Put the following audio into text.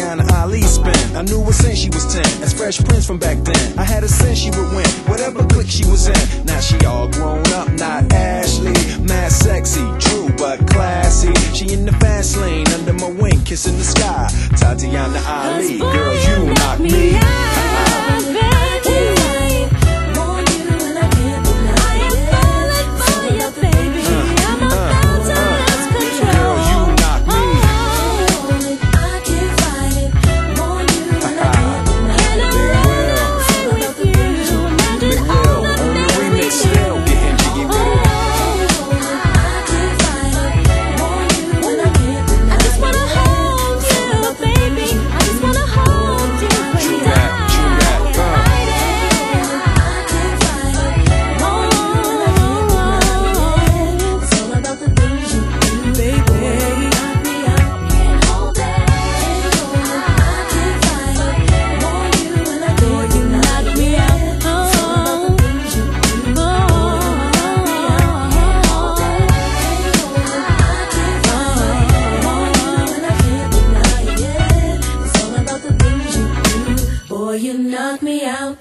Tatyana Ali spend? I knew her since she was 10, as Fresh Prince from back then. I had a sense she would win, whatever clique she was in. Now she all grown up, not Ashley. Mad sexy, true but classy. She in the fast lane, under my wing, kissing the sky. Tatyana Ali, girl, you knock me you knock me out.